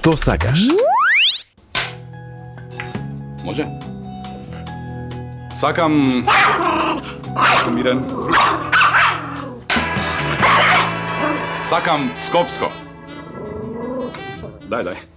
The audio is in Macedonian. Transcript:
што сакаш. Може? Сакам... Мирен. Сакам Скопско. Дај, дај.